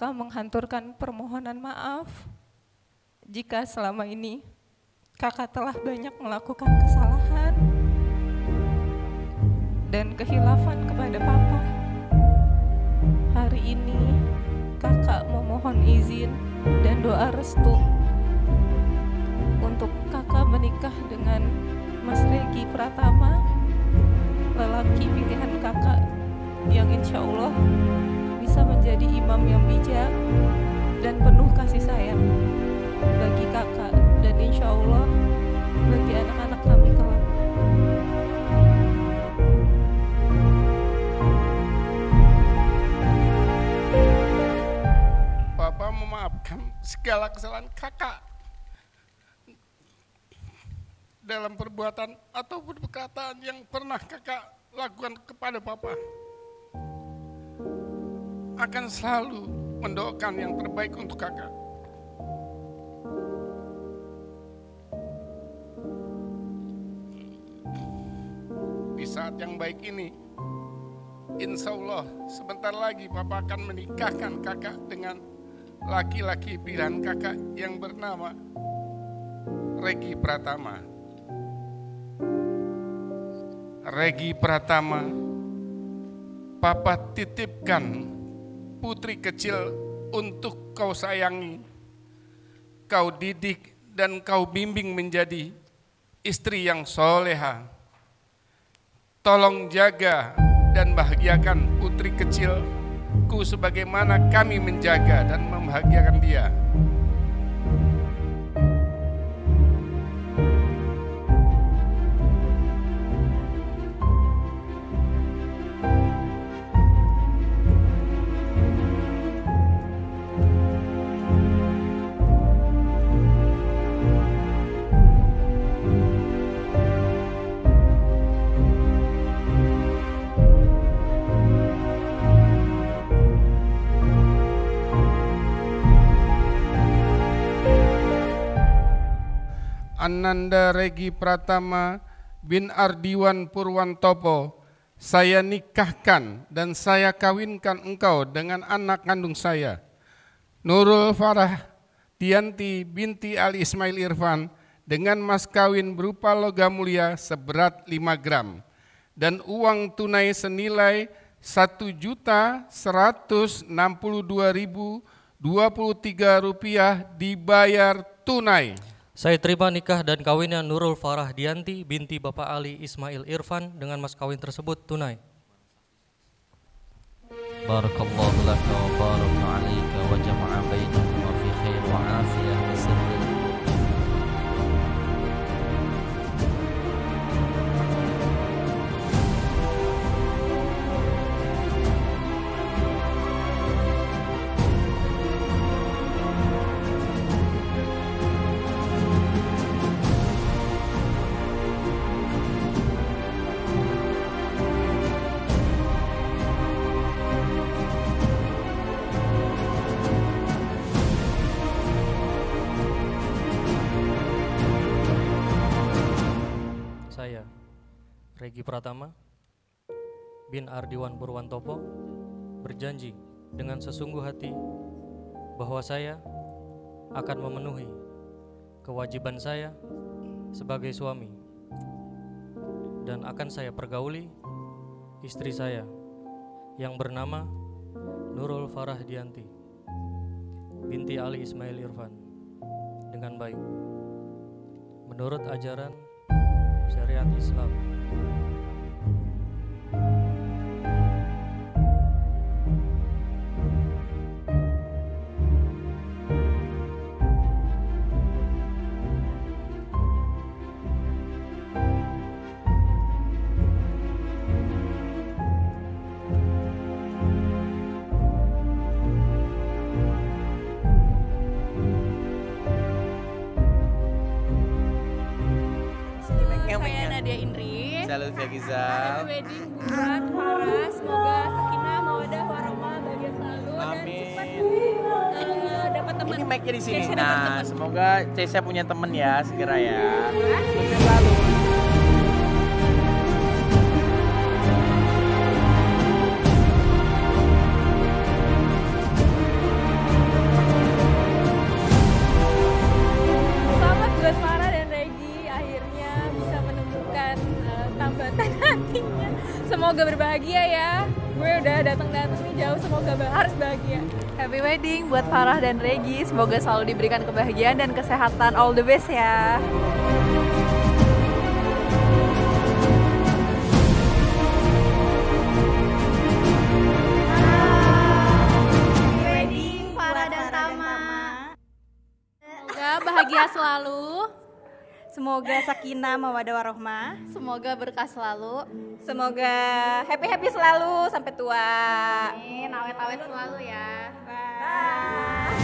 kakak menghanturkan permohonan maaf jika selama ini kakak telah banyak melakukan kesalahan dan kehilafan kepada papa. Hari ini kakak memohon izin dan doa restu untuk kakak menikah dengan Mas Regi Pratama, lelaki pilihan kakak yang insya Allah bisa menjadi imam yang bijak dan penuh kasih sayang bagi kakak dan insya Allah bagi anak-anak kami kelak. Bapak memaafkan segala kesalahan kakak dalam perbuatan ataupun perkataan yang pernah kakak lakukan kepada Bapak. Akan selalu mendoakan yang terbaik untuk kakak. Di saat yang baik ini, insya Allah sebentar lagi Bapak akan menikahkan kakak dengan laki-laki pilihan kakak yang bernama Regi Pratama. Regi Pratama, Papa titipkan putri kecil untuk kau sayangi, kau didik dan kau bimbing menjadi istri yang soleha. Tolong jaga dan bahagiakan putri kecilku sebagaimana kami menjaga dan membahagiakan dia. Ananda Regi Pratama bin Ardiwan Purwantopo, saya nikahkan dan saya kawinkan engkau dengan anak kandung saya, Nurul Farah Tianti binti Ali Ismail Irfan, dengan mas kawin berupa logam mulia seberat 5 gram dan uang tunai senilai satu juta seratus enam puluh dua ribu dua puluh tiga rupiah dibayar tunai. Saya terima nikah dan kawinnya Nurul Farah Dianti binti Bapak Ali Ismail Irfan dengan mas kawin tersebut tunai. Barakallahu laka wa baraka alaika wa jama'a bainakuma fi khair wa afiyah Regi Pratama bin Ardiwan Purwantopo berjanji dengan sesungguh hati bahwa saya akan memenuhi kewajiban saya sebagai suami dan akan saya pergauli istri saya yang bernama Nurul Farah Dianti binti Ali Ismail Irfan dengan baik. Menurut ajaran syariat Islam Nadia Indri. Saya Lutfi Ada Gizal. wedding buat Farah. Semoga sakinah, mawadah, warahmah bahagia selalu dan cepat eh, dapat teman. Ini mic-nya di sini. Nah, teman. semoga Ceisa punya temen ya segera ya. Ya. Sukses selalu. Semoga berbahagia ya. Gue udah datang-datang nih jauh, semoga harus bahagia. Happy wedding buat Farah dan Regi. Semoga selalu diberikan kebahagiaan dan kesehatan. All the best ya. Wedding Farah dan Tama. Semoga bahagia selalu. Semoga sakinah mawadah warohmah. Semoga berkah selalu. Semoga happy happy selalu sampai tua. Amin, awet-awet selalu ya. Bye.